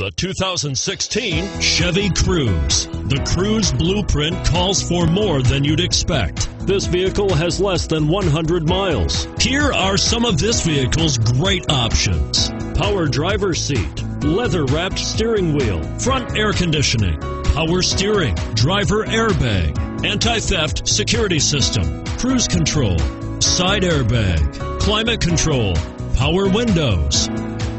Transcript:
The 2016 Chevy Cruze. The Cruze blueprint calls for more than you'd expect. This vehicle has less than 100 miles. Here are some of this vehicle's great options. Power driver seat, leather wrapped steering wheel, front air conditioning, power steering, driver airbag, anti-theft security system, cruise control, side airbag, climate control, power windows.